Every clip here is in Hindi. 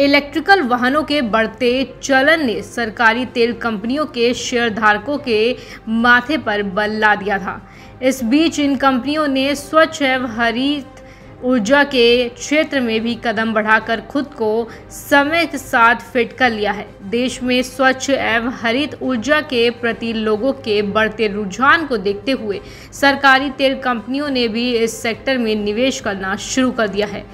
इलेक्ट्रिकल वाहनों के बढ़ते चलन ने सरकारी तेल कंपनियों के शेयरधारकों के माथे पर बल ला दिया था। इस बीच इन कंपनियों ने स्वच्छ एवं हरित ऊर्जा के क्षेत्र में भी कदम बढ़ाकर खुद को समय के साथ फिट कर लिया है। देश में स्वच्छ एवं हरित ऊर्जा के प्रति लोगों के बढ़ते रुझान को देखते हुए सरकारी तेल कंपनियों ने भी इस सेक्टर में निवेश करना शुरू कर दिया है।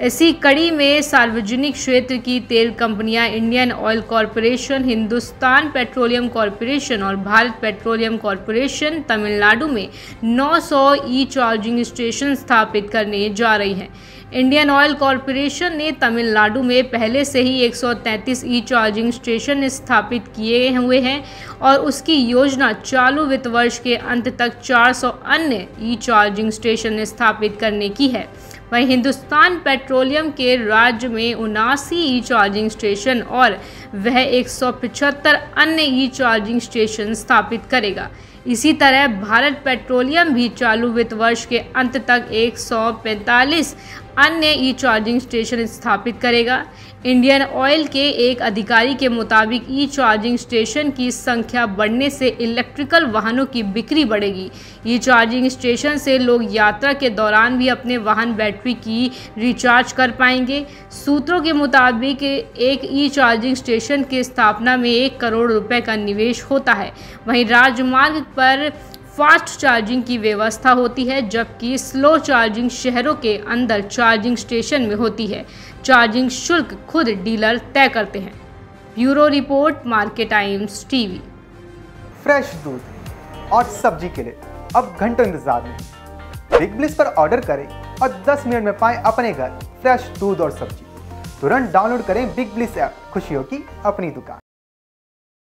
इसी कड़ी में सार्वजनिक क्षेत्र की तेल कंपनियाँ Indian Oil Corporation, Hindustan Petroleum Corporation और भारत पेट्रोलियम कॉरपोरेशन तमिलनाडु में 900 ई चार्जिंग स्टेशन स्थापित करने जा रही हैं। इंडियन ऑयल कॉरपोरेशन ने तमिलनाडु में पहले से ही 133 ई चार्जिंग स्टेशन स्थापित किए हुए हैं और उसकी योजना चालू वित्त वर्ष के अंत तक 400 अन्य ई चार्जिंग स्टेशन स्थापित करने की है। वहीं हिंदुस्तान पेट्रोलियम के राज्य में उनासी ई चार्जिंग स्टेशन और वह एक अन्य ई चार्जिंग स्टेशन स्थापित करेगा। इसी तरह भारत पेट्रोलियम भी चालू वित्त वर्ष के अंत तक 145 अन्य ई चार्जिंग स्टेशन स्थापित करेगा। इंडियन ऑयल के एक अधिकारी के मुताबिक ई चार्जिंग स्टेशन की संख्या बढ़ने से इलेक्ट्रिकल वाहनों की बिक्री बढ़ेगी। ई चार्जिंग स्टेशन से लोग यात्रा के दौरान भी अपने वाहन बैटरी की रिचार्ज कर पाएँगे। सूत्रों के मुताबिक एक ई चार्जिंग स्टेशन की स्थापना में एक करोड़ रुपए का निवेश होता है। वहीं राजमार्ग पर फास्ट चार्जिंग की व्यवस्था होती है, जबकि स्लो चार्जिंग शहरों के अंदर चार्जिंग स्टेशन में होती है। चार्जिंग शुल्क खुद डीलर तय करते हैं। Bureau report, Market Times TV. Fresh दूध और सब्ज़ी के लिए अब घंटों इंतज़ार नहीं बिग ब्लिस पर ऑर्डर करें और 10 मिनट में पाएँ अपने घर फ्रेश दूध और सब्ज़ी। तुरंत डाउनलोड करें बिग ब्लिस ऐप। खुशियों की अपनी दुकान।